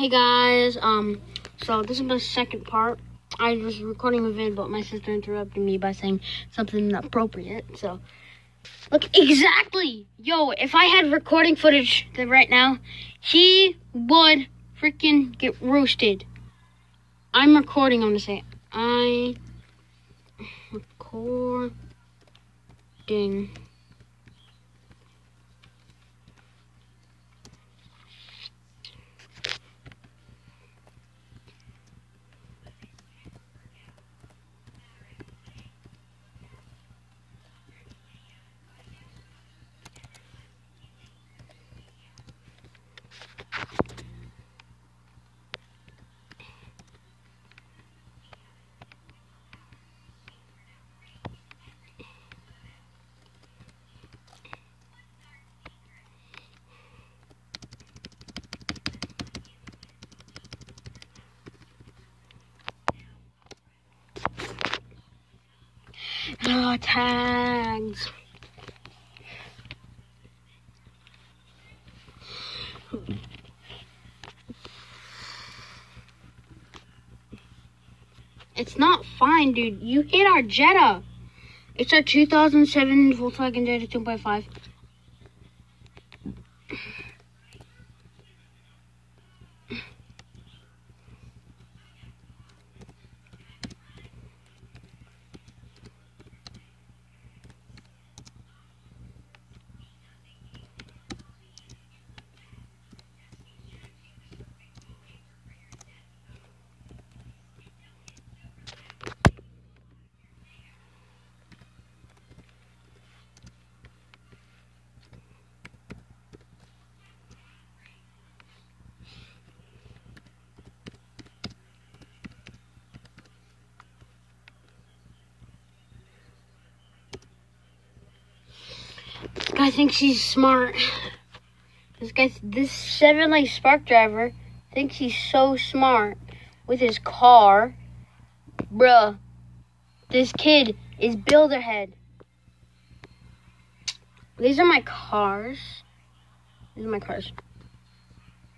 Hey guys, um, so this is my second part. I was recording a vid, but my sister interrupted me by saying something inappropriate. So, look exactly, yo. If I had recording footage right now, he would freaking get roasted. I'm recording. I'm gonna say I recording. Tags. It's not fine, dude. You hit our Jetta. It's a 2007 Volkswagen Jetta 2.5. This guy thinks he's smart. This guy, this seven Chevrolet Spark driver thinks he's so smart with his car. Bruh, this kid is builderhead. These are my cars. These are my cars.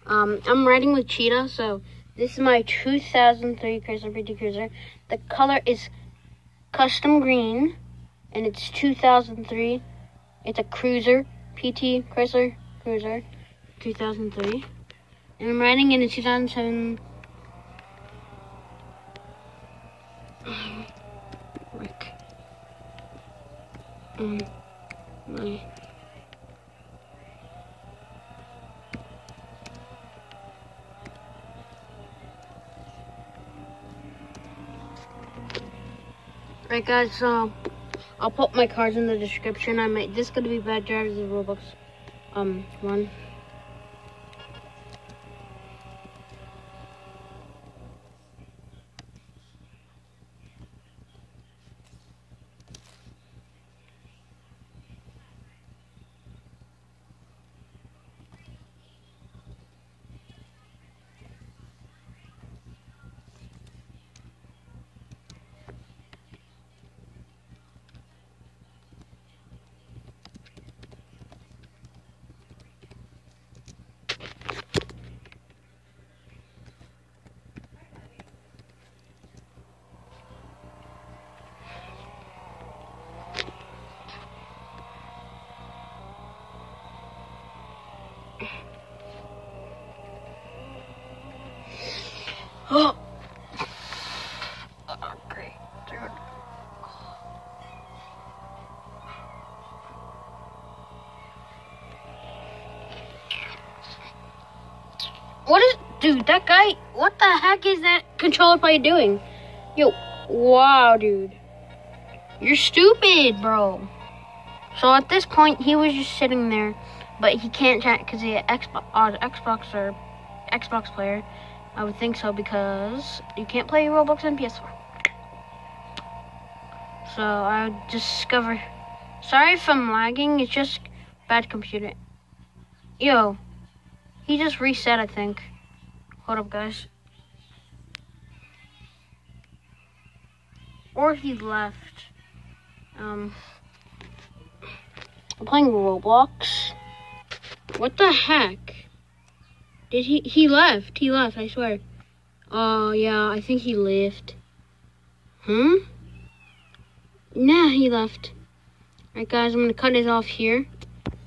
Um, I'm riding with Cheetah, so this is my 2003 Chrysler PT Cruiser. The color is custom green, and it's 2003. It's a Cruiser, PT Chrysler Cruiser, 2003. And I'm riding in a 2007 Rick. Um, my Right guys, so I'll put my cards in the description. I might this gonna be bad drivers of Roblox um one. Oh. great, dude. What is, dude? That guy. What the heck is that controller plate doing? Yo, wow, dude. You're stupid, bro. So at this point, he was just sitting there, but he can't chat because he Xbox, uh, Xbox or Xbox player. I would think so because you can't play Roblox on PS4. So I would discover. Sorry if I'm lagging. It's just bad computer. Yo, he just reset. I think. Hold up, guys. Or he left. Um, I'm playing Roblox. What the heck? Did he? He left. He left. I swear. Oh yeah, I think he left. Huh? Nah, he left. Alright, guys, I'm gonna cut it off here.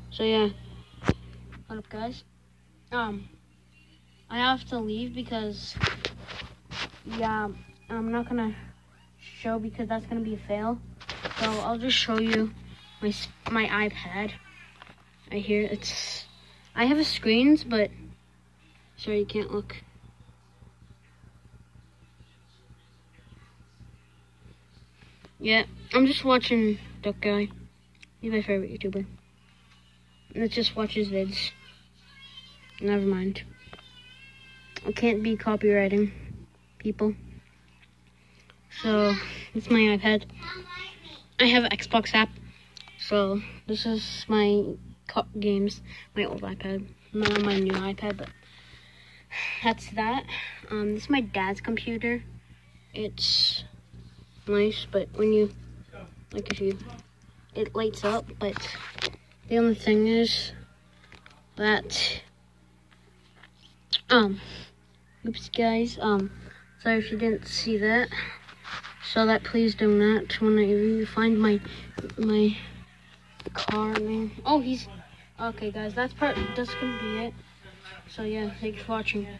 So yeah. What up, guys? Um, I have to leave because yeah, I'm not gonna show because that's gonna be a fail. So I'll just show you my my iPad. Right here, it's I have a screens, but sorry you can't look. Yeah, I'm just watching Duck Guy. He's my favorite YouTuber. Let's just watch his vids. Never mind. I can't be copywriting people. So, it's my iPad. I have an Xbox app. So, this is my games. My old iPad. Not on my new iPad, but that's that. Um, this is my dad's computer. It's nice, but when you, like if you, it lights up, but the only thing is that, um, oops guys, um, sorry if you didn't see that, so that please do not, when I find my, my car oh he's, okay guys, that's part, that's gonna be it, so yeah, thanks for watching.